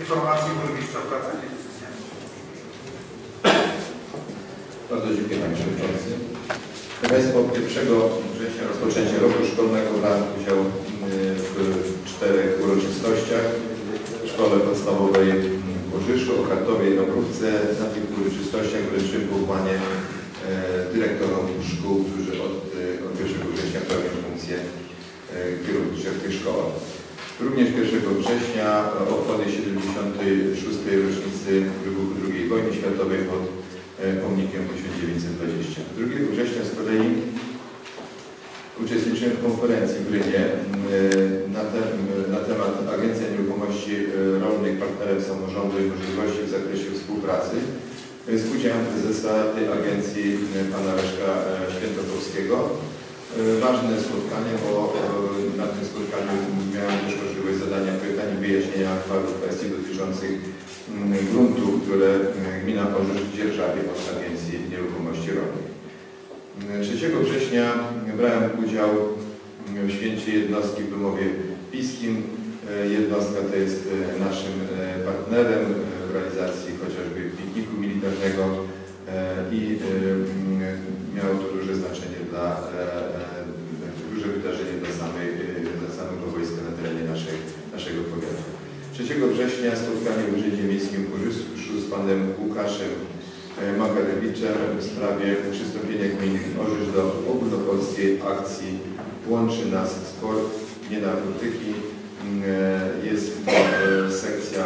informacji burmistrza pracach instytucjonalnych. Bardzo dziękuję Panie Przewodniczący. Proszę od 1 września rozpoczęcia roku szkolnego brałem udział y, w czterech uroczystościach w Szkole Podstawowej w Okartowie i Obrówce. Na tych uroczystościach wręczyłem powołanie dyrektorom szkół, którzy od, y, od 1 września pełnią funkcje e, kierownicze w tych szkołach. Również 1 września obchody 76. rocznicy II wojny światowej pod e, pomnikiem 1920. 2 września z kolei uczestniczyłem w konferencji w Rydnie e, na, te, na temat Agencja Nieruchomości e, Rolnych partnerem samorządu i możliwości w zakresie współpracy z udziałem prezesa tej agencji e, pana Leszka e, Świętokowskiego. E, Ważne spotkanie, bo e, na tym spotkaniu miałem też wyjaśnienia paru kwestii dotyczących mm, gruntu, które mm, gmina Orzysz dzierżawi od Agencji Nieruchomości Rolnych. Mm, 3 września brałem udział w święcie jednostki w Domowie Piskim. E, Jednostka to jest e, naszym e, partnerem w realizacji chociażby pikniku militarnego i miało to duże znaczenie dla, e, e, duże wydarzenie dla, samej, e, dla samego wojska na terenie naszej, naszego powiatu. 3 września spotkanie w Urzędzie Miejskim w z panem Łukaszem e, Makarewiczem w sprawie przystąpienia gminy Orzysz do ogólnopolskiej akcji Łączy nas sport, nie narkotyki. Mm, e, Jest e, sekcja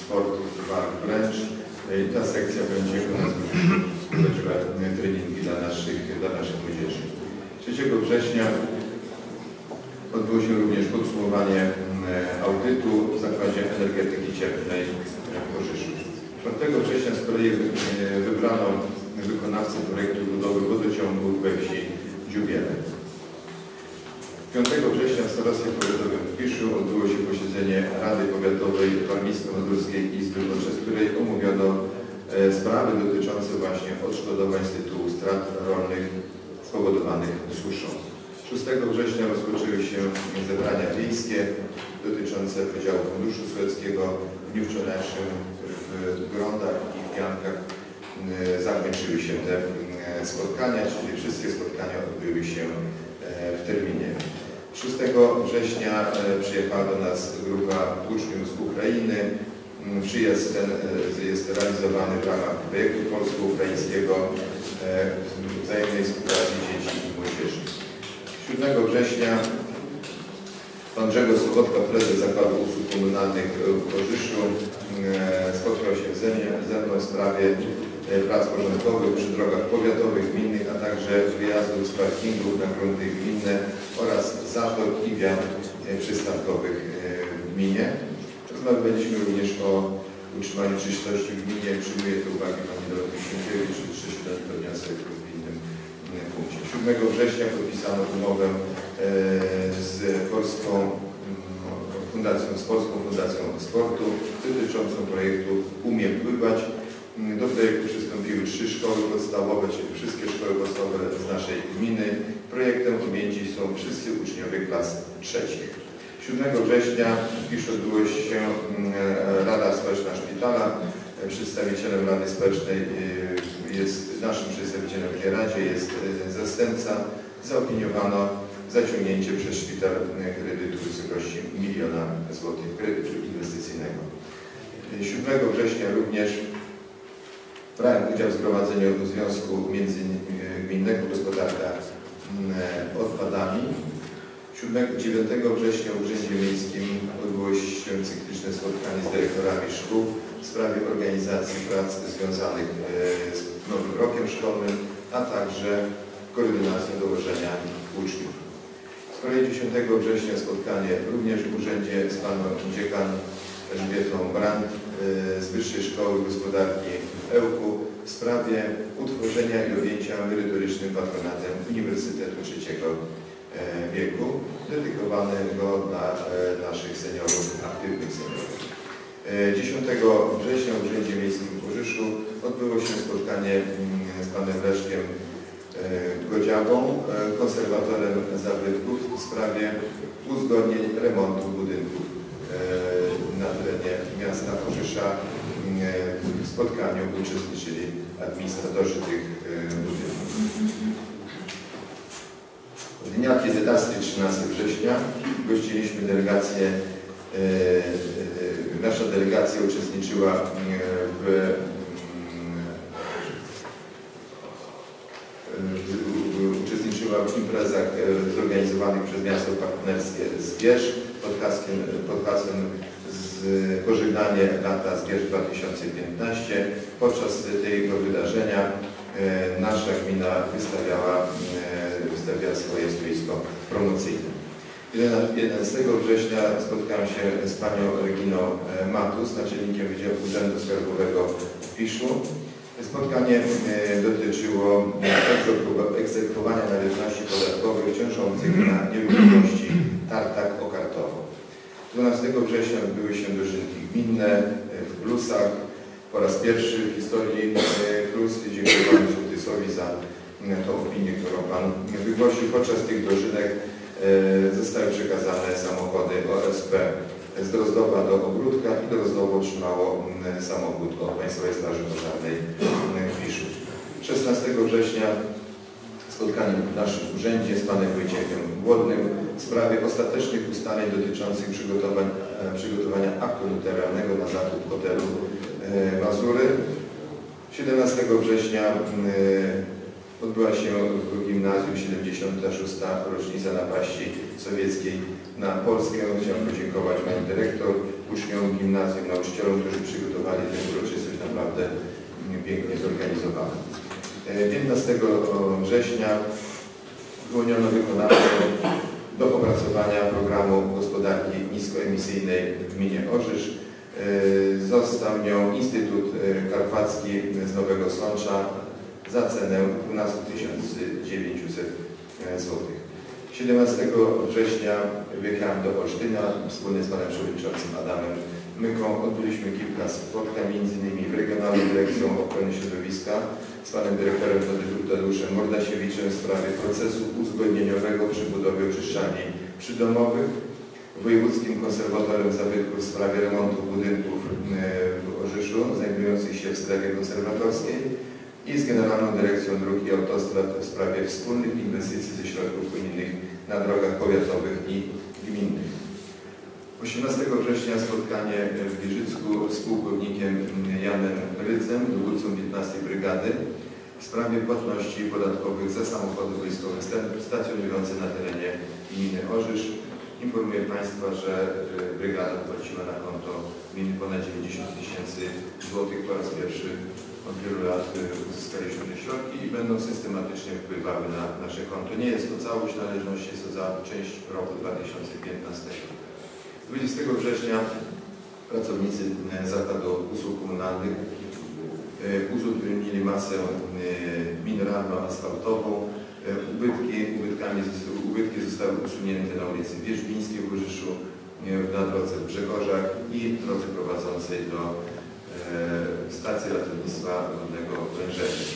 sportu walk wręcz. Ta sekcja będzie u prowadziła treningi dla naszych, dla naszych młodzieży. 3 września odbyło się również podsumowanie audytu w Zakładzie Energetyki Cieplnej w Korzyszu. 4 września z kolei e, wybrano wykonawcę projektu budowy wodociągu we wsi Dziubiele. 5 września w Starostwie Powiatowym w Piszu odbyło się posiedzenie Rady Powiatowej Warmińsko-Mazurskiej Izby, podczas której omówiono e, sprawy dotyczące właśnie odszkodowań z tytułu strat rolnych spowodowanych suszą. 6 września rozpoczęły się zebrania wiejskie dotyczące podziału Funduszu Sowieckiego. W dniu wczorajszym w Grondach i w Jankach e, zakończyły się te e, spotkania, czyli wszystkie spotkania odbyły się e, w terminie. 6 września e, przyjechała do nas grupa uczniów z Ukrainy. Mm, Przyjazd ten e, jest realizowany w ramach projektu polsko-ukraińskiego wzajemnej współpracy dzieci i młodzieży. 7 września pan Grzegorz Sobotka, prezes Zakładu Usług Komunalnych w Korzyszu, e, spotkał się ze mną w sprawie e, prac porządkowych przy drogach powiatowych, gminnych, a także wyjazdów z parkingów na grunty gminne oraz zator i wiatr e, przystankowych w gminie. Rozmawialiśmy również o utrzymaniu czystości w gminie. Przyjmuję do uwagi Pani Doroty Sienkiewicz, przeczytać to wniosek w innym punkcie. 7 września podpisano umowę z Polską mm, Fundacją, z Polską Fundacją Sportu dotyczącą projektu Umiem Pływać. Mm, Do projektu przystąpiły trzy szkoły podstawowe, czyli wszystkie szkoły podstawowe z naszej gminy. Projektem objęci są wszyscy uczniowie klas trzecich. 7 września Piszu odbyła się mm, e, Rada Społeczna Szpitala. E, Przedstawicielem Rady Społecznej e, jest, naszym przedstawicielem w Radzie jest e, zastępca. Zaopiniowano zaciągnięcie przez szpital kredytu w wysokości miliona złotych kredytu inwestycyjnego. E, 7 września również brałem udział w zgromadzeniu Związku Międzygminnego Gospodarka e, Odpadami. 7, 9 września w Urzędzie Miejskim odbyło się cykliczne spotkanie z dyrektorami szkół w sprawie organizacji prac związanych e, z nowym rokiem szkolnym, a także koordynacją dowożenia uczniów. Kolei 10 września spotkanie również w Urzędzie z panem dziekan Elżbietą Brandt e, z Wyższej Szkoły Gospodarki w Ełku w sprawie utworzenia i objęcia merytorycznym patronatem Uniwersytetu Trzeciego e, wieku, dedykowanego dla e, naszych seniorów, aktywnych seniorów. E, 10 września w Urzędzie Miejskim w odbyło się spotkanie mm, z panem Leszkiem E, Godziabą, e, konserwatorem zabytków w sprawie uzgodnień remontu budynków e, na terenie miasta Orzysza. W spotkaniu uczestniczyli administratorzy tych budynków. Dnia 11-13 września gościliśmy delegację, nasza delegacja uczestniczyła w uczestniczyła imprezach e, zorganizowanych przez miasto partnerskie Zbierz pod hasłem, pod hasłem pożegnanie lata Zbierz 2015. Podczas tego wydarzenia e, nasza gmina wystawiała, e, wystawiała swoje stoisko promocyjne. 11 września spotkałem się z panią Reginą Matus, naczelnikiem Wydziału Urzędu Skarbowego w Piszu. Spotkanie e, dotyczyło egzekwo- egzekwowania należności podatkowych ciążących na nieruchomości tartak okartowo. 12 września odbyły się dożynki gminne e, w Plusach. Po raz pierwszy w historii e, Plus dziękuję panu Sołtysowi za e, tą opinię, którą pan wygłosił. Podczas tych dożynek e, zostały przekazane samochody OSP z Drozdowa do Ogródka i Drozdowo otrzymało mm, samochód od Państwowej Straży Pożarnej mm, w Piszu. 16 września spotkanie w naszym urzędzie z panem Wojciechem Głodnym w sprawie ostatecznych ustaleń dotyczących przygotowań, e, przygotowania aktu notarialnego na zakup hotelu e, Mazury. 17 września e, odbyła się w gimnazjum 76. rocznica napaści sowieckiej na Polskę. Chciałem podziękować pani dyrektor, uczniom gimnazjum, nauczycielom, którzy przygotowali tę uroczystość naprawdę pięknie zorganizowaną. E, 15 września wyłoniono wykonawcę do opracowania programu gospodarki niskoemisyjnej w gminie Orzysz. E, Został nią Instytut e, Karpacki z Nowego Sącza za cenę 12 900 zł. 17 września wyjechałem do Olsztyna wspólnie z panem przewodniczącym Adamem Myką. Odbyliśmy kilka spotkań, m.in. w Regionalną Dyrekcją Ochrony Środowiska z panem dyrektorem Tadeuszem Mordasiewiczem w sprawie procesu uzgodnieniowego przy budowie oczyszczalni przydomowych, wojewódzkim konserwatorem zabytków w sprawie remontu budynków e, w Orzyszu znajdujących się w strefie konserwatorskiej i z Generalną Dyrekcją Dróg i Autostrad w sprawie wspólnych inwestycji ze środków unijnych na drogach powiatowych i gminnych. 18 września spotkanie w Giżycku z pułkownikiem Janem Rydzem, dowódcą 15 Brygady w sprawie płatności podatkowych za samochody wojskowe sta- stacjonujące na terenie gminy Orzysz. Informuję Państwa, że y, brygada płaciła na konto gminy ponad 90 tysięcy złotych po raz pierwszy od wielu lat y, uzyskaliśmy te środki i będą systematycznie wpływały na nasze konto. Nie jest to całość należności, jest to za część roku 2015. 20 września pracownicy e, Zakładu Usług Komunalnych e, uzupełnili masę e, mineralno-asfaltową. E, Ubytki, ubytkami, ubytki zostały usunięte na ulicy Wierzbińskiej w Urzyszu, e, na drodze w Brzegorzach i drodze prowadzącej do stacji ratownictwa wodnego Wężewie.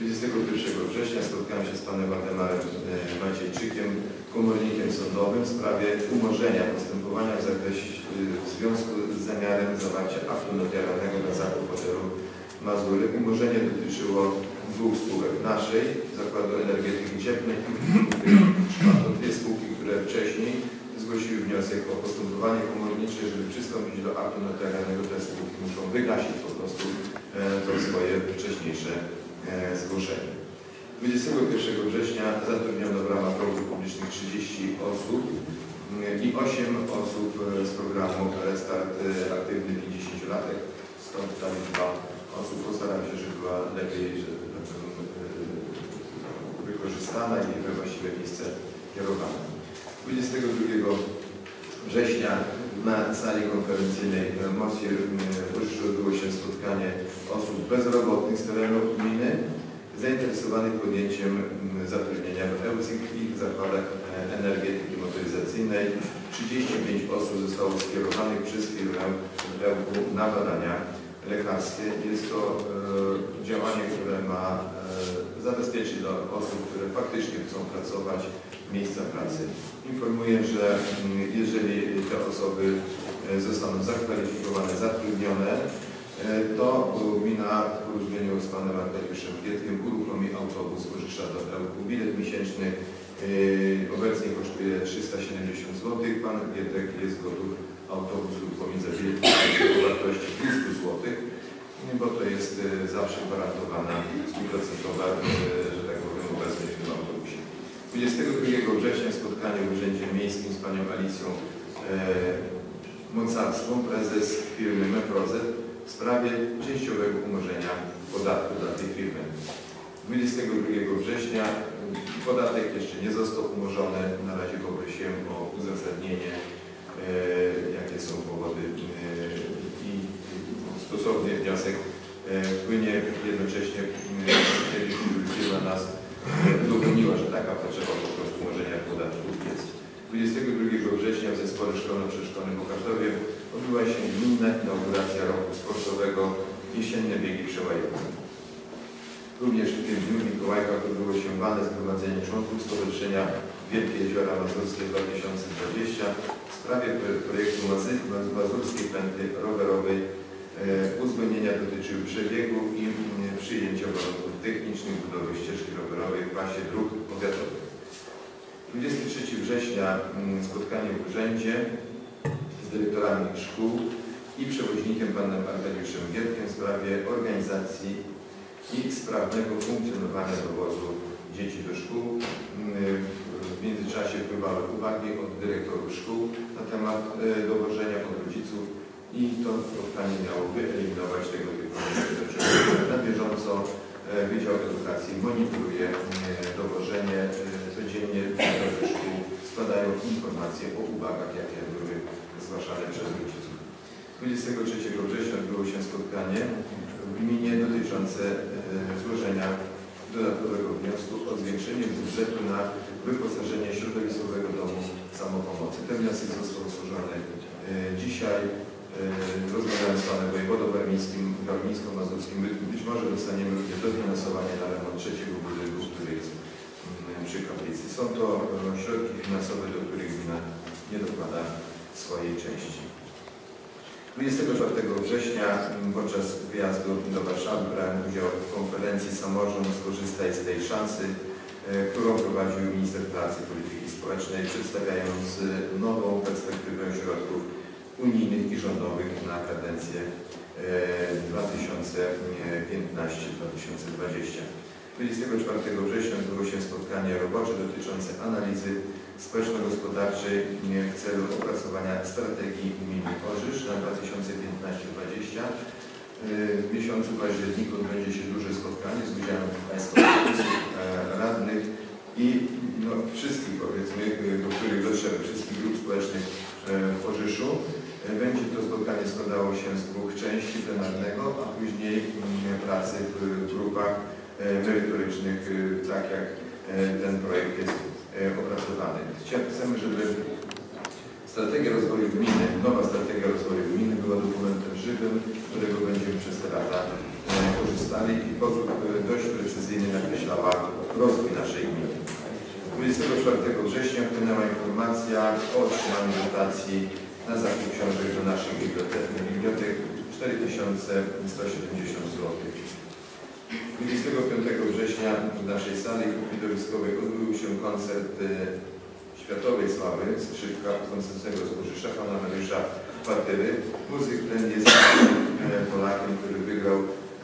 21 września spotkałem się z panem Waldemarem e, Maciejczykiem, komornikiem sądowym w sprawie umorzenia postępowania w zakresie e, w związku z zamiarem zawarcia aktu notarialnego na zakup hotelu Mazury. Umorzenie dotyczyło dwóch spółek naszej, Zakładu Energetyki Cieplnej i dwie spółki, które wcześniej zgłosiły wniosek o postępowanie komornicze, żeby przystąpić do aktu notarialnego. Te spółki muszą wygasić po prostu e, to swoje wcześniejsze e, zgłoszenie. 21 września zatrudniono w ramach robót publicznych 30 osób mm, i 8 osób e, z programu Restart e, Aktywny 50-latek. Stąd ta liczba osób postaram się, żeby była lepiej że wykorzystana i we właściwe miejsce kierowana. 22 września na sali konferencyjnej w Urzyszu odbyło się spotkanie osób bezrobotnych z terenu gminy zainteresowanych podjęciem zatrudnienia w ełcyklich zakładach e, energetyki motoryzacyjnej. 35 osób zostało skierowanych przez firmę EłKu na badania lekarskie. Jest to e, działanie, które ma e, zabezpieczyć dla osób, które faktycznie chcą pracować miejsca pracy. Informuję, że mm, jeżeli te osoby e, zostaną zakwalifikowane, zatrudnione, e, to gmina w porozumieniu z panem Arkadiuszem Pietkiem uruchomi autobus pożycza do Ełku. Bilet miesięczny e, obecnie kosztuje 370 zł. Pan Pietek jest gotów autobus uruchomić za bilet o wartości 200 zł, bo to jest zawsze gwarantowana 100% 22 września spotkanie w Urzędzie Miejskim z panią Alicją e, Mocarską, prezes firmy Meprozet w sprawie częściowego umorzenia podatku dla tej firmy. 22 września m, podatek jeszcze nie został umorzony. Na razie poprosiłem o uzasadnienie, e, jakie są powody e, i stosowny wniosek e, wpłynie jednocześnie kiedyś firma nas udowodniła, że taka potrzeba po prostu umorzenia podatków jest. 22 września w Zespole Szkolno-Przedszkolnym w odbyła się gminna inauguracja roku sportowego Jesienne Biegi Przełajowe. Również w tym dniu w Mikołajkach odbyło się walne zgromadzenie członków Stowarzyszenia Wielkie Jeziora Mazurskie 2020 w sprawie pro- projektu Mazurskiej Pętli Rowerowej. E, Uwzględnienia dotyczyły przebiegu i mm, przyjęcia warunków technicznych budowy ścieżki rowerowej w pasie dróg powiatowych. 23 września mm, spotkanie w urzędzie z dyrektorami szkół i przewoźnikiem panem Arkadiuszem Gierkiem w sprawie organizacji i sprawnego funkcjonowania dowozu dzieci do szkół. Mm, W międzyczasie wpływały uwagi od dyrektorów szkół na temat e, dowożenia od rodziców i to spotkanie miało wyeliminować tego typu rzeczy. Na bieżąco e, Wydział Edukacji monitoruje e, dowożenie e, codziennie dyrektorzy szkół składają informacje o uwagach, jakie były zgłaszane przez rodziców. 23 września odbyło się spotkanie w gminie dotyczące złożenia dodatkowego wniosku o zwiększenie budżetu na wyposażenie środowiskowego domu samopomocy. Ten wniosek został złożony dzisiaj. E, Rozmawiałem z panem wojewodą warmińskim, warmińsko-mazurskim. Być, może dostaniemy również dofinansowanie na remont trzeciego budynku, który jest mm, przy kaplicy. Są to e, środki finansowe, do których gmina nie dokłada swojej części. 24 września m, podczas wyjazdu do Warszawy brałem udział w konferencji Samorząd skorzystaj z tej szansy, e, którą prowadził minister pracy i polityki społecznej, przedstawiając nową perspektywę środków unijnych i rządowych na kadencję e, 2015-2020. 24 września odbyło się spotkanie robocze dotyczące analizy społeczno-gospodarczej w celu opracowania strategii gminy Orzysz na 2015-2020. W miesiącu październiku odbędzie się duże spotkanie z udziałem Państwa posłów, e, radnych i no, wszystkich powiedzmy, e, do których dotrzemy, wszystkich grup społecznych e, w Orzyszu. E, Będzie to składało się z dwóch części plenarnego, a później pracy w grupach e, merytorycznych, e, tak jak e, ten projekt jest opracowany. Chcemy, żeby strategia rozwoju gminy, nowa strategia rozwoju gminy była dokumentem żywym, z którego będziemy przez te lata korzystali i w sposób dość precyzyjnie nakreślała rozwój naszej gminy. 24 września wpłynęła informacja o otrzymaniu dotacji na zakup książek do naszych bibliotek, bibliotek 4170 zł. 25 września w naszej sali widowiskowej odbył się koncert e, światowej sławy skrzypka pochodzącego z Urzysza, pana Mariusza Patyry. Muzyk ten jest e, Polakiem, który wygrał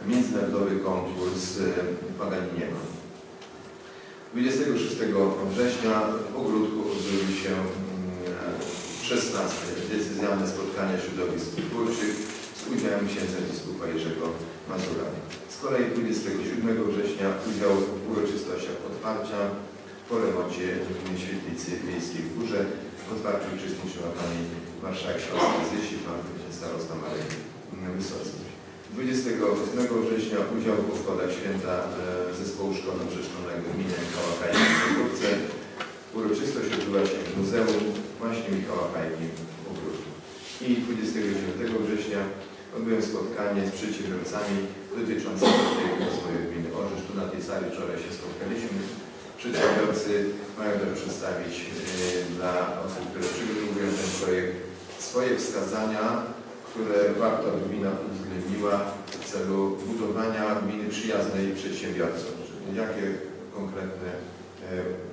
międzynarodowy konkurs e, Paganiniego. 26 września w Ogródku odbyły się 16 decyzjalne spotkania środowisk twórczych z udziałem księdza biskupa Jerzego Mazura. Z kolei 27 września udział w uroczystościach otwarcia po remoncie świetlicy wiejskiej w Górze. W otwarciu uczestniczyła Pani Marszałek Śląskiej Zysi, Pan Starosta Marek Wysocki. 28 września udział w obchodach święta e, Zespołu Szkolno-Przedszkolnego gminy Hajki w. Uroczystość odbyła się w Muzeum właśnie Michała Hajki w Ogródku. I 29 września odbyłem spotkanie z przedsiębiorcami dotyczące rozwoju gminy Orzysz. Tu na tej sali wczoraj się spotkaliśmy. Przedsiębiorcy mają też przedstawić e, dla osób, które przygotowują ten projekt swoje wskazania, które warto, aby gmina uwzględniła w celu budowania gminy przyjaznej przedsiębiorcom. Jakie konkretne e,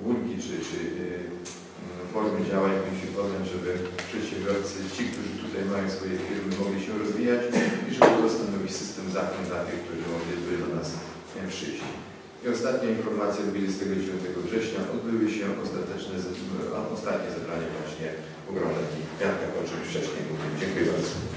ulgi czy, czy e, formy działań musi podjąć, żeby przedsiębiorcy, ci, którzy tutaj mają swoje firmy, mogli się rozwijać i żeby postanowić system zachęt dla tych, którzy mogliby do nas przyjść. I ostatnia informacja 29 września odbyły się ostateczne, ostatnie zebranie właśnie ogromnej Janka, o czym wcześniej mówiłem. Dziękuję bardzo.